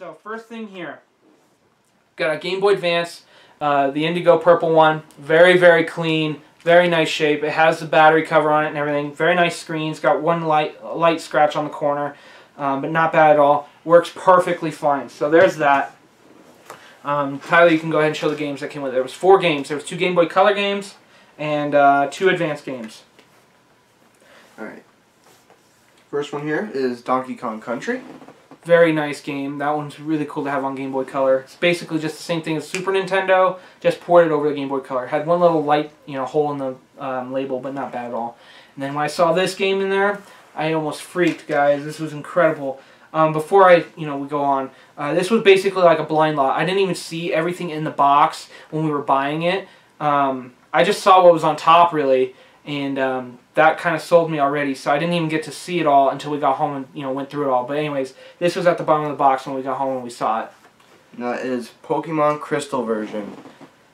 So first thing here, got a Game Boy Advance, uh, the Indigo purple one, very very clean, very nice shape. It has the battery cover on it and everything. Very nice screen. It's got one light light scratch on the corner, um, but not bad at all. Works perfectly fine. So there's that. Um, Tyler, you can go ahead and show the games that came with it. There was four games. There was two Game Boy Color games and uh, two Advance games. Alright. First one here is Donkey Kong Country. Very nice game. That one's really cool to have on Game Boy Color. It's basically just the same thing as Super Nintendo, just ported over the Game Boy Color. Had one little light, you know, hole in the um, label, but not bad at all. And then when I saw this game in there, I almost freaked, guys. This was incredible. Um, before I, you know, we go on, uh, this was basically like a blind lot. I didn't even see everything in the box when we were buying it. Um, I just saw what was on top, really, and um, that kind of sold me already. So I didn't even get to see it all until we got home and you know went through it all. But anyways, this was at the bottom of the box when we got home and we saw it. That is Pokemon Crystal version.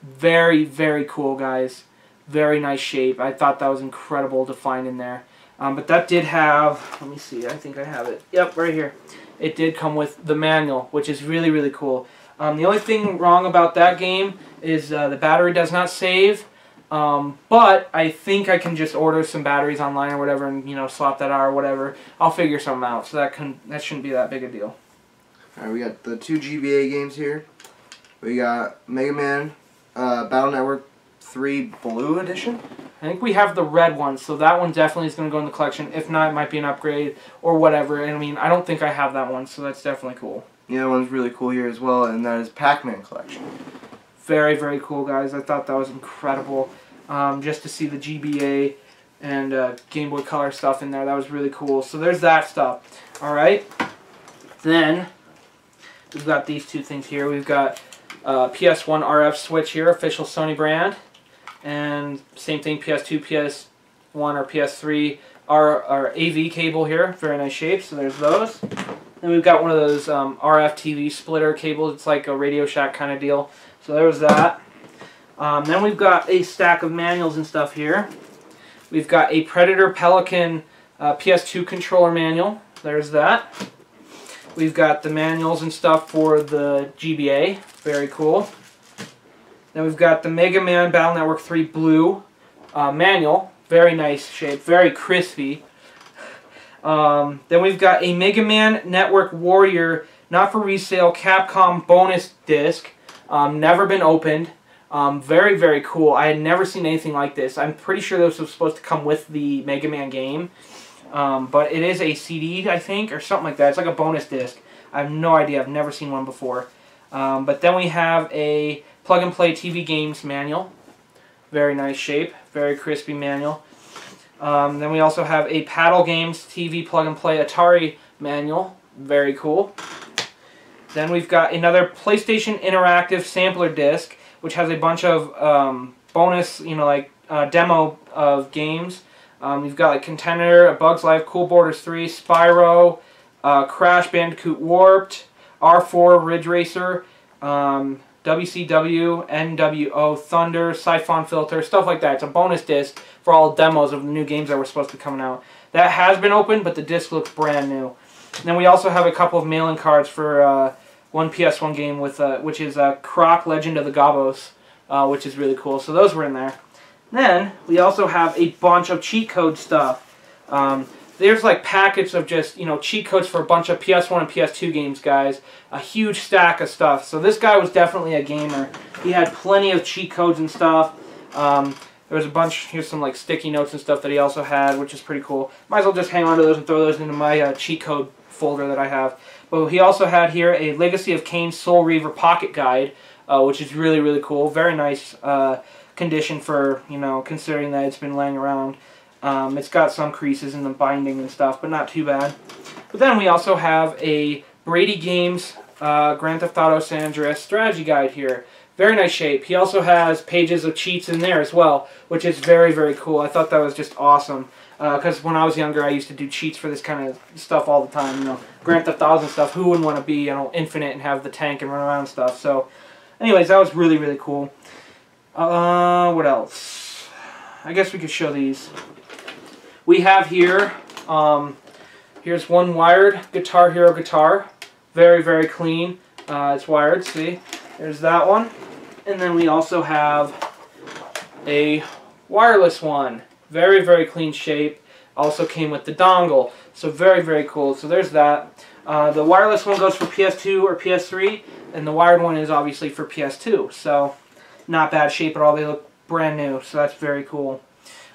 Very very cool, guys. Very nice shape. I thought that was incredible to find in there. Um, but that did have. Let me see. I think I have it. Yep, right here. It did come with the manual, which is really really cool. Um, the only thing wrong about that game is uh, the battery does not save. Um, but I think I can just order some batteries online or whatever and, you know, swap that out or whatever. I'll figure something out. So that can that shouldn't be that big a deal. Alright, we got the two GBA games here. We got Mega Man uh, Battle Network 3 Blue Edition. I think we have the red one, so that one definitely is going to go in the collection. If not, it might be an upgrade or whatever. And I mean, I don't think I have that one, so that's definitely cool. Yeah, that one's really cool here as well, and that is Pac-Man Collection. Very, very cool, guys. I thought that was incredible. Um, just to see the GBA and uh, Game Boy Color stuff in there, that was really cool. So there's that stuff. All right. Then we've got these two things here. We've got uh, PS1 RF switch here, official Sony brand, and same thing PS2, PS1 or PS3 our, our AV cable here, very nice shape. So there's those. Then we've got one of those um, RF TV splitter cables. It's like a Radio Shack kind of deal. So there was that. Um, then we've got a stack of manuals and stuff here. We've got a Predator Pelican uh, PS2 controller manual. There's that. We've got the manuals and stuff for the GBA. Very cool. Then we've got the Mega Man Battle Network 3 Blue uh, manual. Very nice shape. Very crispy. Um, then we've got a Mega Man Network Warrior, not for resale, Capcom bonus disc. Um, never been opened. Um, very, very cool. I had never seen anything like this. I'm pretty sure this was supposed to come with the Mega Man game. Um, but it is a CD, I think, or something like that. It's like a bonus disc. I have no idea. I've never seen one before. Um, but then we have a plug-and-play TV games manual. Very nice shape. Very crispy manual. Um, then we also have a Paddle Games TV plug-and-play Atari manual. Very cool. Then we've got another PlayStation Interactive sampler disc, which has a bunch of um, bonus, you know, like uh, demo of games. Um, we've got like Contender, A Bug's Life, Cool Borders 3, Spyro, uh, Crash Bandicoot Warped, R4 Ridge Racer, um, WCW, NWO Thunder, Siphon Filter, stuff like that. It's a bonus disc for all demos of new games that were supposed to be coming out. That has been opened, but the disc looks brand new. And then we also have a couple of mailing cards for uh, one PS1 game with uh, which is uh, Croc Legend of the Gobbos, uh, which is really cool. So those were in there. Then we also have a bunch of cheat code stuff. Um, there's like packets of just you know cheat codes for a bunch of PS1 and PS2 games, guys. A huge stack of stuff. So this guy was definitely a gamer. He had plenty of cheat codes and stuff. Um, there was a bunch. Here's some like sticky notes and stuff that he also had, which is pretty cool. Might as well just hang on to those and throw those into my uh, cheat code folder that I have. But he also had here a Legacy of Kain Soul Reaver pocket guide, uh, which is really really cool. Very nice uh, condition for you know considering that it's been laying around. Um, it's got some creases in the binding and stuff, but not too bad. But then we also have a Brady Games uh, Grand Theft Auto San Andreas strategy guide here. Very nice shape. He also has pages of cheats in there as well, which is very, very cool. I thought that was just awesome. Because uh, when I was younger, I used to do cheats for this kind of stuff all the time. You know, Grand Theft Auto and stuff. Who wouldn't want to be, you know, infinite and have the tank and run around and stuff? So, anyways, that was really, really cool. Uh, what else? I guess we could show these. We have here, um, here's one wired Guitar Hero guitar. Very, very clean. Uh, it's wired, see? There's that one. And then we also have a wireless one. Very, very clean shape. Also came with the dongle. So very, very cool. So there's that. Uh, the wireless one goes for PS2 or PS3, and the wired one is obviously for PS2. So not bad shape at all. They look brand new, so that's very cool.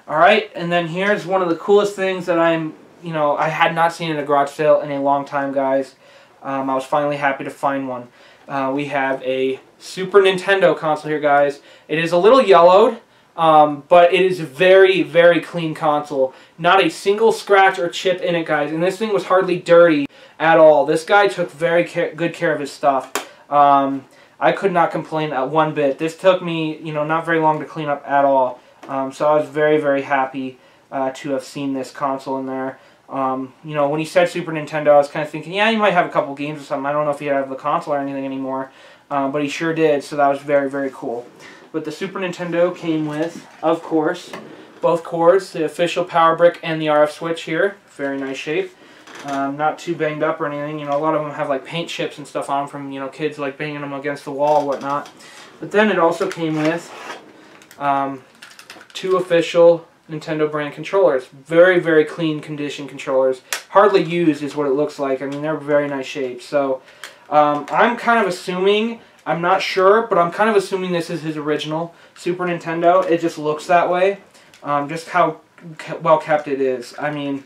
Alright, and then here's one of the coolest things that I'm, you know, I had not seen in a garage sale in a long time, guys. Um, I was finally happy to find one. Uh, we have a Super Nintendo console here, guys. It is a little yellowed, um, but it is a very, very clean console. Not a single scratch or chip in it, guys. And this thing was hardly dirty at all. This guy took very care good care of his stuff. Um, I could not complain at one bit. This took me, you know, not very long to clean up at all. Um, so I was very, very happy uh, to have seen this console in there. Um, you know, when he said Super Nintendo, I was kind of thinking, yeah, he might have a couple games or something. I don't know if he had the console or anything anymore, um, but he sure did, so that was very, very cool. But the Super Nintendo came with, of course, both cords, the official power brick and the RF switch here. Very nice shape. Um, not too banged up or anything. You know, a lot of them have like paint chips and stuff on them from, you know, kids like banging them against the wall whatnot. But then it also came with um, two official Nintendo brand controllers. Very, very clean condition controllers. Hardly used is what it looks like. I mean, they're very nice shape. So um, I'm kind of assuming, I'm not sure, but I'm kind of assuming this is his original Super Nintendo. It just looks that way. Um, just how well kept it is. I mean,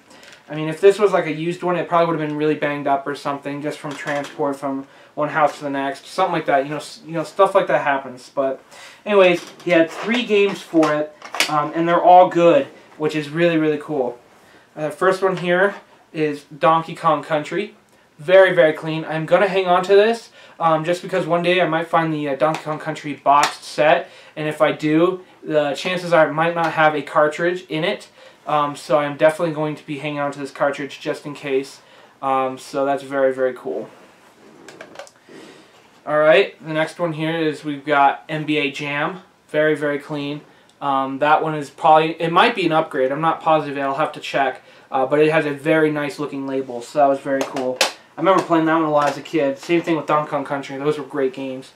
I mean, if this was like a used one, it probably would have been really banged up or something, just from transport from one house to the next, something like that. You know, you know, stuff like that happens. But, anyways, he had three games for it, um, and they're all good, which is really, really cool. Uh, first one here is Donkey Kong Country. Very, very clean. I'm gonna hang on to this um, just because one day I might find the uh, Donkey Kong Country boxed set, and if I do, the chances are it might not have a cartridge in it. Um, so I'm definitely going to be hanging on to this cartridge just in case. Um, so that's very, very cool. Alright, the next one here is we've got NBA Jam. Very, very clean. Um, that one is probably, it might be an upgrade. I'm not positive. I'll have to check. Uh, but it has a very nice looking label, so that was very cool. I remember playing that one a lot as a kid. Same thing with Donkey Kong Country. Those were great games.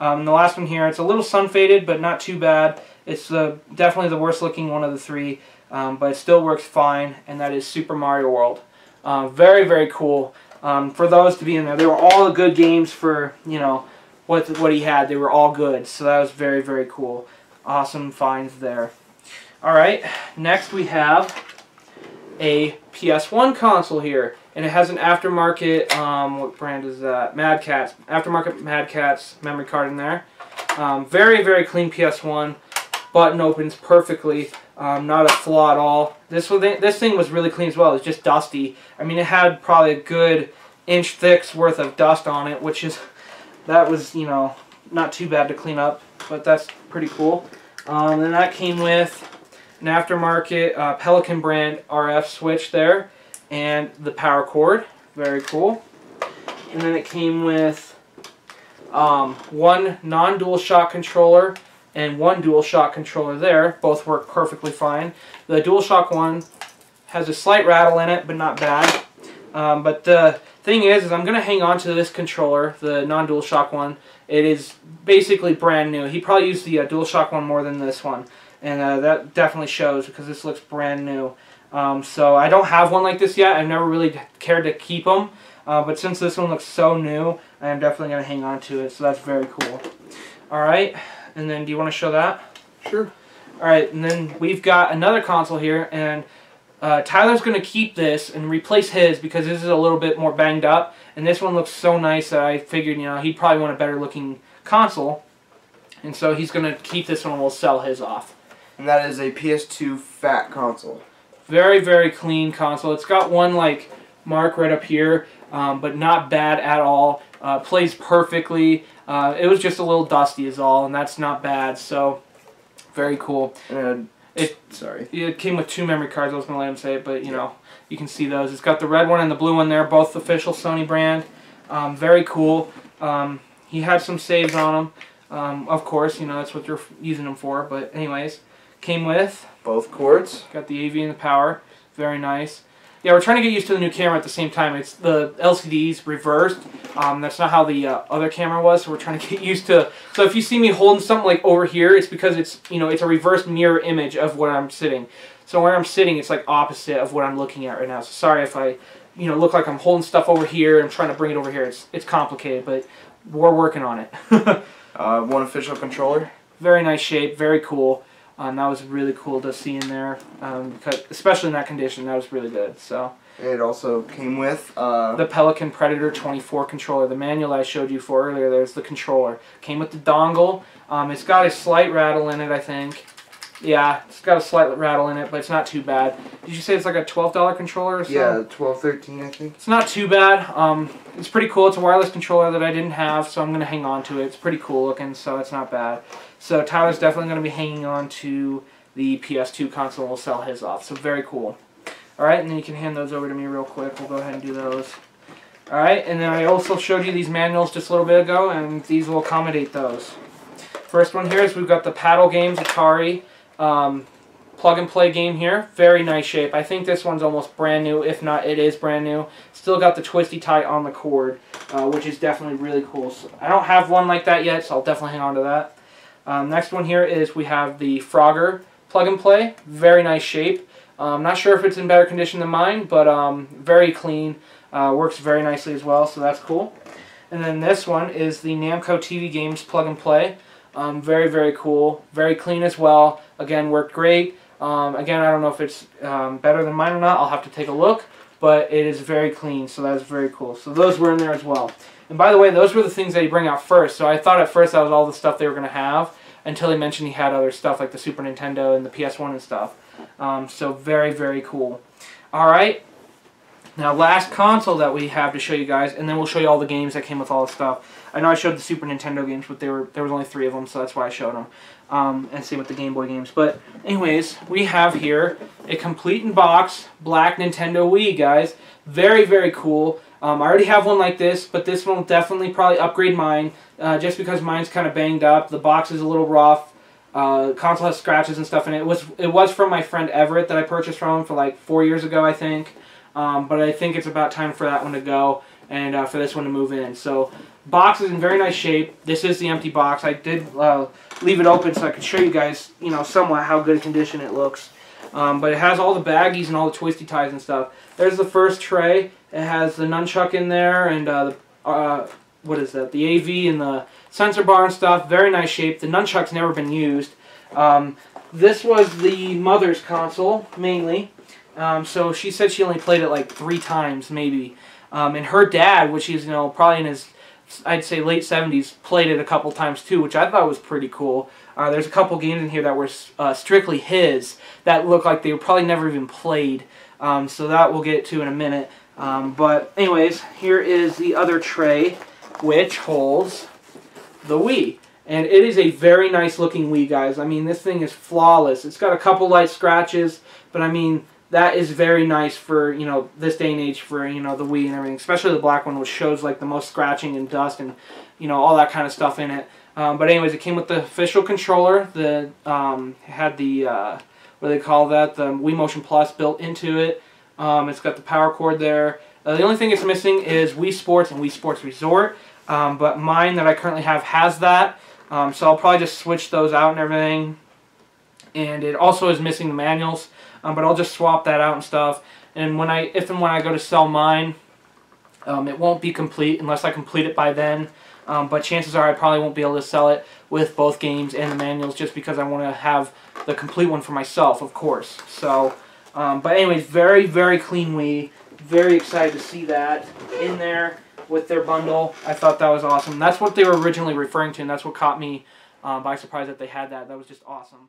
Um, the last one here, it's a little sun faded, but not too bad. It's definitely the worst looking one of the three um, but it still works fine, and that is Super Mario World. Uh, very, very cool. Um, for those to be in there, they were all good games for, you know, what, what he had. They were all good, so that was very, very cool. Awesome finds there. Alright, next we have a PS1 console here, and it has an aftermarket, um, what brand is that? Mad Catz, aftermarket Mad Catz memory card in there. Um, very, very clean PS1. Button opens perfectly. Um, not a flaw at all. This was this thing was really clean as well. It's just dusty. I mean, it had probably a good inch thick's worth of dust on it, which is that was you know not too bad to clean up, but that's pretty cool. Um, and that came with an aftermarket uh, Pelican brand RF switch there, and the power cord. Very cool. And then it came with um, one non-dual shock controller and one DualShock controller there. Both work perfectly fine. The DualShock one has a slight rattle in it, but not bad. Um, but the thing is, is I'm going to hang on to this controller, the non-DualShock one. It is basically brand new. He probably used the uh, DualShock one more than this one. And uh, that definitely shows because this looks brand new. Um, so I don't have one like this yet. I've never really cared to keep them. Uh, but since this one looks so new, I am definitely going to hang on to it. So that's very cool. Alright and then do you want to show that? Sure. All right, and then we've got another console here, and uh, Tyler's going to keep this and replace his because this is a little bit more banged up, and this one looks so nice that I figured, you know, he'd probably want a better looking console, and so he's going to keep this one and we'll sell his off. And that is a PS2 fat console. Very, very clean console. It's got one, like, mark right up here, um, but not bad at all. Uh, plays perfectly. Uh, it was just a little dusty is all, and that's not bad. So, very cool. And it sorry, it came with two memory cards. I was gonna let him say it, but you know, you can see those. It's got the red one and the blue one there, both official Sony brand. Um, very cool. Um, he had some saves on them. Um, of course, you know that's what you're using them for. But anyways, came with both cords. Got the AV and the power. Very nice. Yeah, we're trying to get used to the new camera at the same time. It's the LCD's reversed. Um, that's not how the uh, other camera was, so we're trying to get used to. So if you see me holding something like over here, it's because it's you know it's a reverse mirror image of where I'm sitting. So where I'm sitting, it's like opposite of what I'm looking at right now. So sorry if I you know look like I'm holding stuff over here and I'm trying to bring it over here. It's it's complicated, but we're working on it. uh, one official controller. Very nice shape, very cool. Um, that was really cool to see in there, um, because, especially in that condition. That was really good. So it also came with uh, the Pelican Predator 24 controller. The manual I showed you for earlier. There's the controller. Came with the dongle. Um, it's got a slight rattle in it, I think. Yeah, it's got a slight rattle in it, but it's not too bad. Did you say it's like a $12 controller or so? Yeah, 12 13 I think. It's not too bad. Um, it's pretty cool. It's a wireless controller that I didn't have, so I'm going to hang on to it. It's pretty cool looking, so it's not bad. So Tyler's definitely going to be hanging on to the PS2 console. We'll sell his off, so very cool. Alright, and then you can hand those over to me real quick. We'll go ahead and do those. Alright, and then I also showed you these manuals just a little bit ago, and these will accommodate those. First one here is we've got the Paddle Games Atari um, plug and play game here. Very nice shape. I think this one's almost brand new. If not, it is brand new. Still got the twisty tie on the cord, uh, which is definitely really cool. So I don't have one like that yet, so I'll definitely hang on to that. Um, next one here is we have the Frogger plug and play. Very nice shape. I'm um, not sure if it's in better condition than mine, but um, very clean. Uh, works very nicely as well, so that's cool. And then this one is the Namco TV Games plug and play. Um, very, very cool. Very clean as well. Again, worked great. Um, again, I don't know if it's um, better than mine or not. I'll have to take a look. But it is very clean, so that's very cool. So those were in there as well. And by the way, those were the things that he bring out first. So I thought at first that was all the stuff they were going to have until he mentioned he had other stuff like the Super Nintendo and the PS1 and stuff. Um, so very, very cool. All right. Now, last console that we have to show you guys, and then we'll show you all the games that came with all the stuff. I know I showed the Super Nintendo games, but there were there was only three of them, so that's why I showed them. Um, and same with the Game Boy games. But anyways, we have here a complete in box black Nintendo Wii, guys. Very very cool. Um, I already have one like this, but this one will definitely probably upgrade mine, uh, just because mine's kind of banged up. The box is a little rough. Uh, console has scratches and stuff in it. It was it was from my friend Everett that I purchased from for like four years ago, I think. Um, but I think it's about time for that one to go and uh, for this one to move in. So box is in very nice shape. This is the empty box. I did uh, leave it open so I can show you guys, you know, somewhat how good condition it looks. Um, but it has all the baggies and all the twisty ties and stuff. There's the first tray. It has the nunchuck in there and uh, the, uh, what is that? The AV and the sensor bar and stuff. Very nice shape. The nunchuck's never been used. Um, this was the mother's console, mainly. Um, so she said she only played it like three times, maybe. Um, and her dad, which is you know probably in his, I'd say late 70s, played it a couple times too, which I thought was pretty cool. Uh, there's a couple games in here that were uh, strictly his that looked like they were probably never even played. Um, so that we'll get to in a minute. Um, but anyways, here is the other tray, which holds the Wii. And it is a very nice looking Wii, guys. I mean, this thing is flawless. It's got a couple light scratches, but I mean, that is very nice for you know this day and age for you know the Wii and everything, especially the black one, which shows like the most scratching and dust and you know all that kind of stuff in it. Um, but anyways, it came with the official controller. The um, had the uh, what do they call that? The Wii Motion Plus built into it. Um, it's got the power cord there. Uh, the only thing it's missing is Wii Sports and Wii Sports Resort. Um, but mine that I currently have has that. Um, so I'll probably just switch those out and everything. And it also is missing the manuals um, but I'll just swap that out and stuff. And when I, if and when I go to sell mine, um, it won't be complete unless I complete it by then. Um, but chances are I probably won't be able to sell it with both games and the manuals just because I want to have the complete one for myself, of course. So, um, but anyways, very, very clean Wii. Very excited to see that in there with their bundle. I thought that was awesome. That's what they were originally referring to, and that's what caught me uh, by surprise that they had that. That was just awesome.